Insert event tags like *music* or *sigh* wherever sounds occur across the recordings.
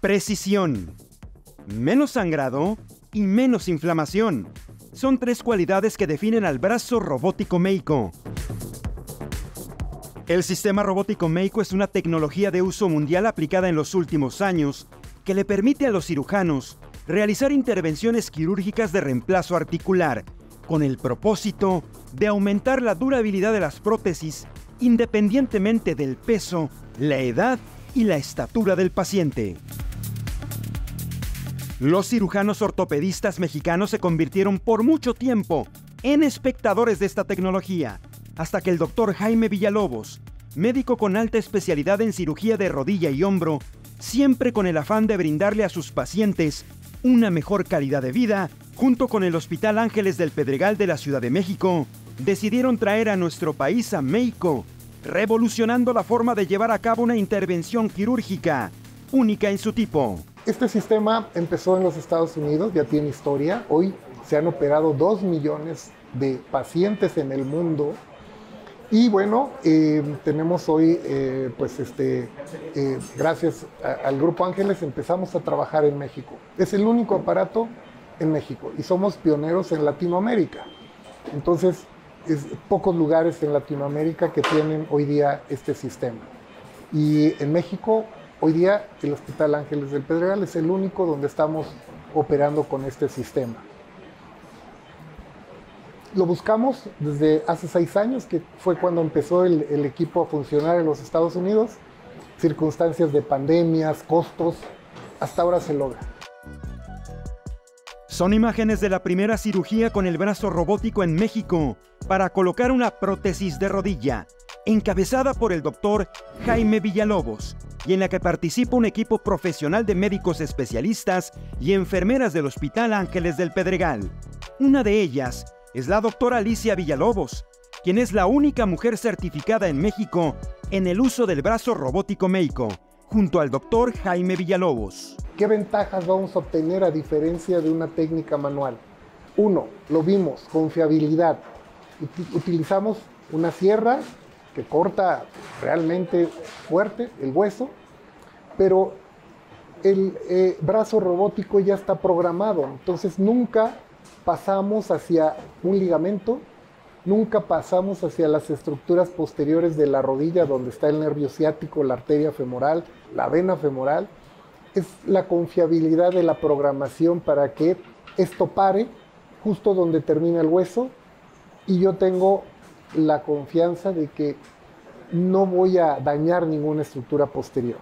Precisión, menos sangrado y menos inflamación. Son tres cualidades que definen al brazo robótico Meiko. El sistema robótico Meiko es una tecnología de uso mundial aplicada en los últimos años que le permite a los cirujanos realizar intervenciones quirúrgicas de reemplazo articular con el propósito de aumentar la durabilidad de las prótesis independientemente del peso, la edad y la estatura del paciente. Los cirujanos ortopedistas mexicanos se convirtieron por mucho tiempo en espectadores de esta tecnología, hasta que el doctor Jaime Villalobos, médico con alta especialidad en cirugía de rodilla y hombro, siempre con el afán de brindarle a sus pacientes una mejor calidad de vida, junto con el Hospital Ángeles del Pedregal de la Ciudad de México, decidieron traer a nuestro país a Meiko, revolucionando la forma de llevar a cabo una intervención quirúrgica única en su tipo. Este sistema empezó en los Estados Unidos, ya tiene historia. Hoy se han operado 2 millones de pacientes en el mundo. Y bueno, eh, tenemos hoy, eh, pues este, eh, gracias al Grupo Ángeles, empezamos a trabajar en México. Es el único aparato en México y somos pioneros en Latinoamérica. Entonces, es pocos lugares en Latinoamérica que tienen hoy día este sistema. Y en México, hoy día, el Hospital Ángeles del Pedregal es el único donde estamos operando con este sistema. Lo buscamos desde hace seis años, que fue cuando empezó el, el equipo a funcionar en los Estados Unidos. Circunstancias de pandemias, costos, hasta ahora se logra. Son imágenes de la primera cirugía con el brazo robótico en México para colocar una prótesis de rodilla, encabezada por el doctor Jaime Villalobos, y en la que participa un equipo profesional de médicos especialistas y enfermeras del Hospital Ángeles del Pedregal. Una de ellas es la doctora Alicia Villalobos, quien es la única mujer certificada en México en el uso del brazo robótico Meiko, junto al doctor Jaime Villalobos. ¿Qué ventajas vamos a obtener a diferencia de una técnica manual? Uno, lo vimos, confiabilidad. Utilizamos una sierra que corta realmente fuerte el hueso, pero el eh, brazo robótico ya está programado, entonces nunca pasamos hacia un ligamento, nunca pasamos hacia las estructuras posteriores de la rodilla donde está el nervio ciático, la arteria femoral, la vena femoral, es la confiabilidad de la programación para que esto pare justo donde termina el hueso. Y yo tengo la confianza de que no voy a dañar ninguna estructura posterior.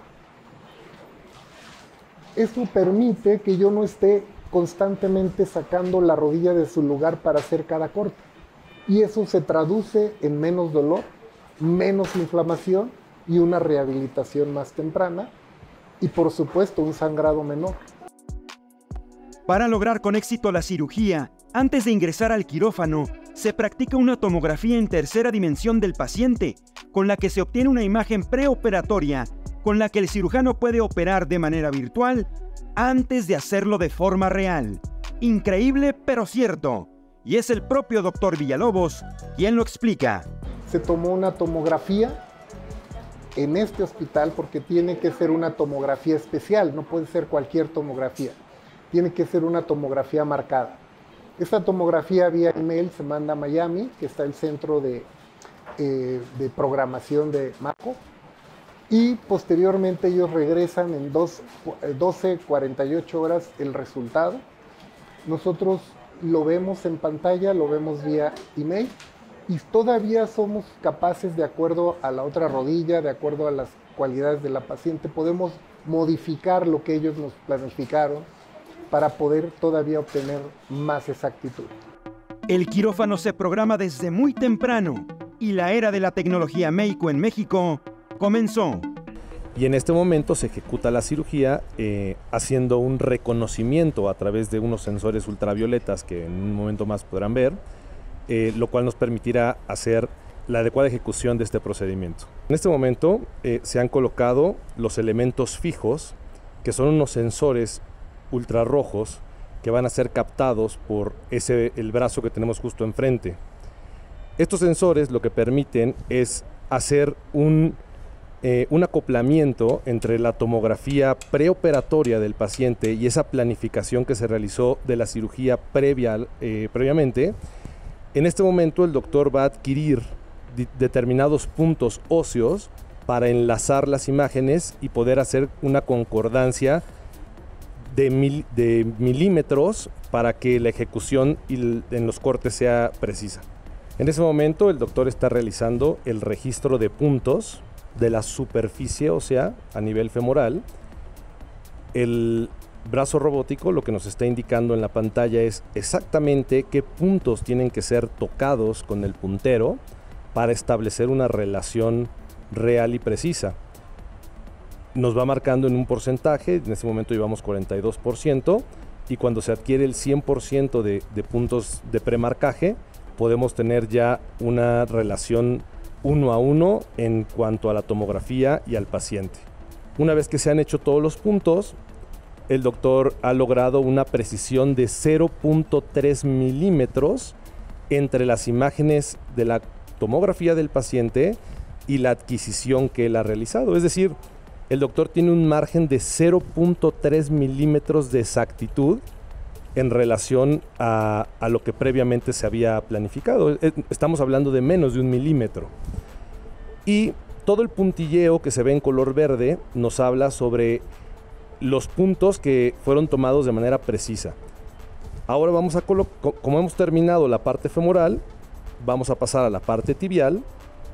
Esto permite que yo no esté constantemente sacando la rodilla de su lugar para hacer cada corte. Y eso se traduce en menos dolor, menos inflamación y una rehabilitación más temprana y por supuesto un sangrado menor. Para lograr con éxito la cirugía, antes de ingresar al quirófano, se practica una tomografía en tercera dimensión del paciente, con la que se obtiene una imagen preoperatoria con la que el cirujano puede operar de manera virtual antes de hacerlo de forma real. Increíble pero cierto. Y es el propio doctor Villalobos quien lo explica. Se tomó una tomografía en este hospital porque tiene que ser una tomografía especial, no puede ser cualquier tomografía, tiene que ser una tomografía marcada. Esta tomografía vía email se manda a Miami, que está el centro de, eh, de programación de Marco, y posteriormente ellos regresan en 12, 48 horas el resultado. Nosotros lo vemos en pantalla, lo vemos vía email y todavía somos capaces, de acuerdo a la otra rodilla, de acuerdo a las cualidades de la paciente, podemos modificar lo que ellos nos planificaron para poder todavía obtener más exactitud. El quirófano se programa desde muy temprano y la era de la tecnología médico en México comenzó. Y en este momento se ejecuta la cirugía eh, haciendo un reconocimiento a través de unos sensores ultravioletas que en un momento más podrán ver eh, lo cual nos permitirá hacer la adecuada ejecución de este procedimiento. En este momento eh, se han colocado los elementos fijos, que son unos sensores ultrarrojos que van a ser captados por ese, el brazo que tenemos justo enfrente. Estos sensores lo que permiten es hacer un eh, un acoplamiento entre la tomografía preoperatoria del paciente y esa planificación que se realizó de la cirugía previa, eh, previamente, en este momento el doctor va a adquirir determinados puntos óseos para enlazar las imágenes y poder hacer una concordancia de, de milímetros para que la ejecución en los cortes sea precisa. En ese momento el doctor está realizando el registro de puntos de la superficie ósea a nivel femoral. El brazo robótico lo que nos está indicando en la pantalla es exactamente qué puntos tienen que ser tocados con el puntero para establecer una relación real y precisa. Nos va marcando en un porcentaje, en este momento llevamos 42%, y cuando se adquiere el 100% de, de puntos de premarcaje, podemos tener ya una relación uno a uno en cuanto a la tomografía y al paciente. Una vez que se han hecho todos los puntos, el doctor ha logrado una precisión de 0.3 milímetros entre las imágenes de la tomografía del paciente y la adquisición que él ha realizado. Es decir, el doctor tiene un margen de 0.3 milímetros de exactitud en relación a, lo que previamente se había planificado. Estamos hablando de menos de un milímetro. Y todo el puntilleo que se ve en color verde nos habla sobre los puntos que fueron tomados de manera precisa. Ahora vamos a como hemos terminado la parte femoral, vamos a pasar a la parte tibial,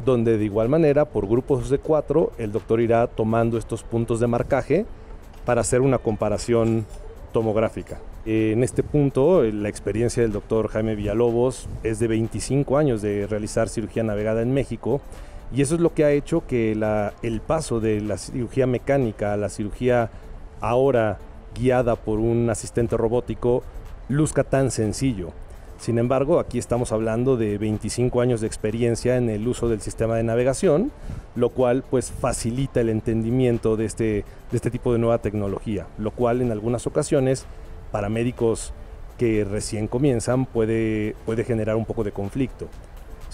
donde de igual manera, por grupos de cuatro, el doctor irá tomando estos puntos de marcaje para hacer una comparación tomográfica. En este punto, la experiencia del doctor Jaime Villalobos es de 25 años de realizar cirugía navegada en México y eso es lo que ha hecho que el paso de la cirugía mecánica a la cirugía ahora guiada por un asistente robótico luzca tan sencillo. Sin embargo, aquí estamos hablando de 25 años de experiencia en el uso del sistema de navegación, lo cual pues facilita el entendimiento de este, de este tipo de nueva tecnología, lo cual en algunas ocasiones para médicos que recién comienzan puede, puede generar un poco de conflicto.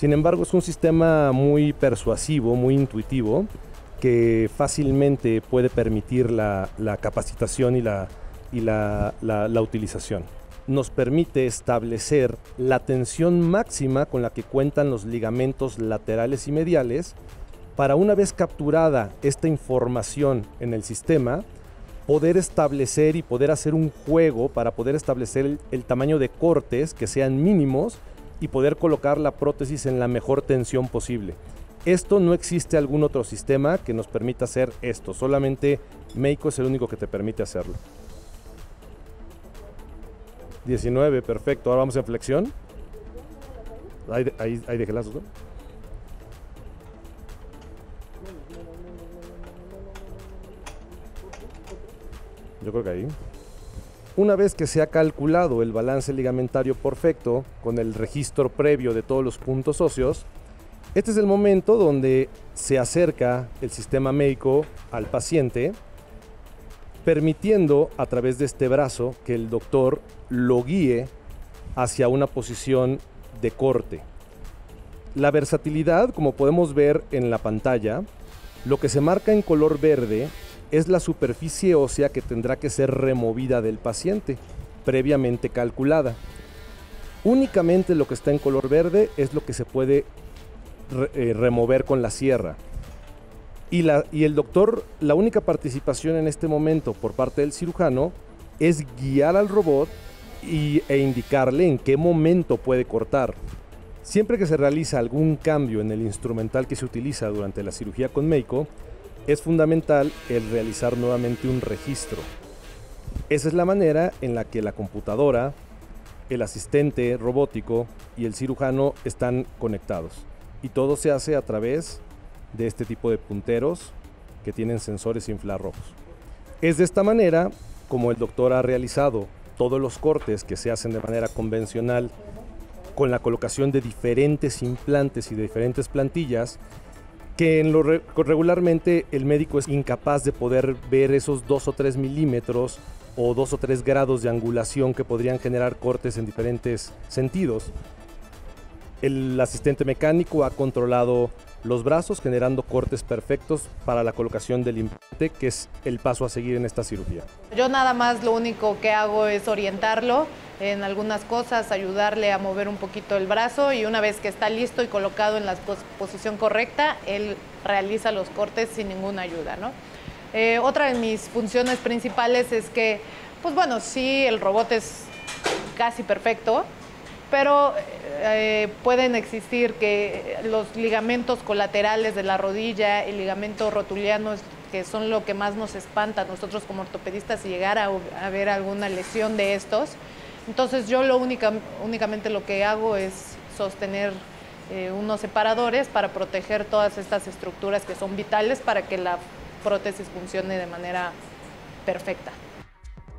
Sin embargo, es un sistema muy persuasivo, muy intuitivo, que fácilmente puede permitir la, capacitación y, la, utilización. Nos permite establecer la tensión máxima con la que cuentan los ligamentos laterales y mediales para una vez capturada esta información en el sistema, poder establecer y poder hacer un juego para poder establecer el tamaño de cortes que sean mínimos y poder colocar la prótesis en la mejor tensión posible. Esto no existe algún otro sistema que nos permita hacer esto, solamente Meiko es el único que te permite hacerlo. 19, perfecto. Ahora vamos en flexión. Ahí, ahí, ahí dejé ¿no? Yo creo que ahí. Una vez que se ha calculado el balance ligamentario perfecto con el registro previo de todos los puntos óseos, este es el momento donde se acerca el sistema médico al paciente, permitiendo a través de este brazo que el doctor lo guíe hacia una posición de corte. La versatilidad, como podemos ver en la pantalla, lo que se marca en color verde es la superficie ósea que tendrá que ser removida del paciente, previamente calculada. Únicamente lo que está en color verde es lo que se puede eh, remover con la sierra. Y, la, y el doctor, la única participación en este momento por parte del cirujano es guiar al robot y, e indicarle en qué momento puede cortar. Siempre que se realiza algún cambio en el instrumental que se utiliza durante la cirugía con Meiko, es fundamental el realizar nuevamente un registro. Esa es la manera en la que la computadora, el asistente robótico y el cirujano están conectados. Y todo se hace a través de este tipo de punteros que tienen sensores infrarrojos. Es de esta manera como el doctor ha realizado todos los cortes que se hacen de manera convencional con la colocación de diferentes implantes y de diferentes plantillas que regularmente el médico es incapaz de poder ver esos 2 o 3 milímetros o 2 o 3 grados de angulación que podrían generar cortes en diferentes sentidos. El asistente mecánico ha controlado los brazos generando cortes perfectos para la colocación del implante, que es el paso a seguir en esta cirugía. Yo nada más lo único que hago es orientarlo en algunas cosas, ayudarle a mover un poquito el brazo y una vez que está listo y colocado en la posición correcta, él realiza los cortes sin ninguna ayuda. ¿no? Eh, otra de mis funciones principales es que, pues bueno, sí, el robot es casi perfecto, pero eh, pueden existir que los ligamentos colaterales de la rodilla, el ligamento rotuliano, que son lo que más nos espanta a nosotros como ortopedistas, y llegar a, ver alguna lesión de estos. Entonces yo lo única, únicamente lo que hago es sostener eh, unos separadores para proteger todas estas estructuras que son vitales para que la prótesis funcione de manera perfecta.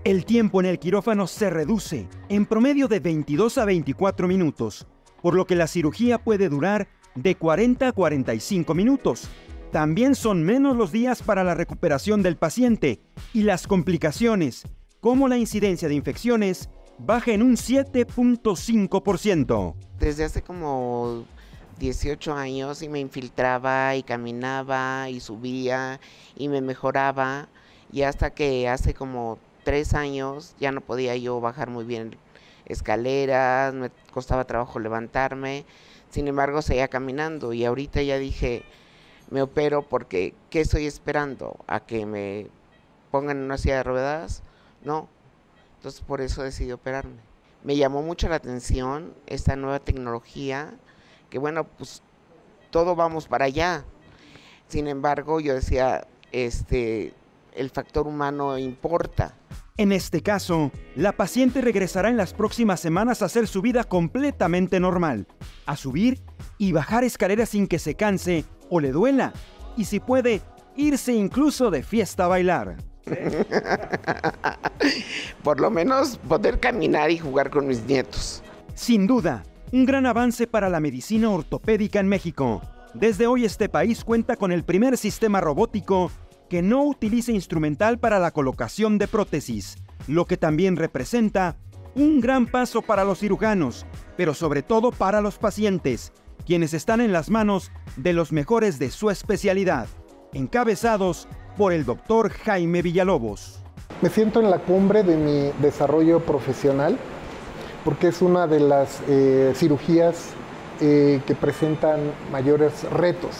El tiempo en el quirófano se reduce, en promedio de 22 a 24 minutos, por lo que la cirugía puede durar de 40 a 45 minutos. También son menos los días para la recuperación del paciente y las complicaciones, como la incidencia de infecciones, baja en un 7.5%. Desde hace como 18 años y me infiltraba y caminaba y subía y me mejoraba y hasta que hace como tres años ya no podía yo bajar muy bien escaleras, me costaba trabajo levantarme, sin embargo seguía caminando y ahorita ya dije, me opero porque ¿qué estoy esperando? ¿A que me pongan en una silla de ruedas? No, entonces por eso decidí operarme. Me llamó mucho la atención esta nueva tecnología, que bueno, pues todo vamos para allá. Sin embargo, yo decía, este, el factor humano importa. En este caso, la paciente regresará en las próximas semanas a hacer su vida completamente normal, a subir y bajar escaleras sin que se canse o le duela, y si puede, irse incluso de fiesta a bailar. *laughs* Por lo menos poder caminar y jugar con mis nietos. Sin duda, un gran avance para la medicina ortopédica en México. Desde hoy este país cuenta con el primer sistema robótico que no utilice instrumental para la colocación de prótesis, lo que también representa un gran paso para los cirujanos, pero sobre todo para los pacientes, quienes están en las manos de los mejores de su especialidad, encabezados por el doctor Jaime Villalobos. Me siento en la cumbre de mi desarrollo profesional porque es una de las eh, cirugías eh, que presentan mayores retos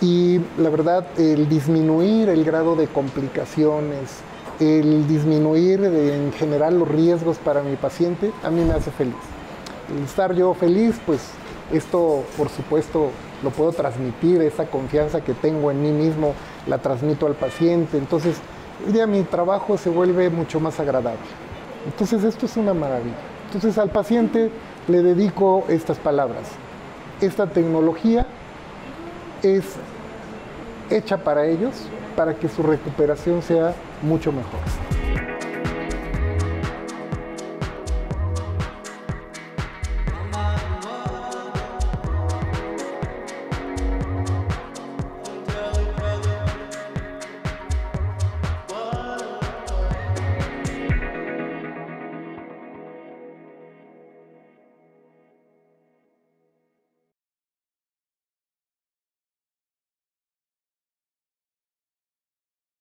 y la verdad, el disminuir el grado de complicaciones, el disminuir en general los riesgos para mi paciente, a mí me hace feliz. El estar yo feliz, pues esto por supuesto lo puedo transmitir, esa confianza que tengo en mí mismo la transmito al paciente, entonces ya mi trabajo se vuelve mucho más agradable. Entonces esto es una maravilla. Entonces al paciente le dedico estas palabras. Esta tecnología es hecha para ellos para que su recuperación sea mucho mejor.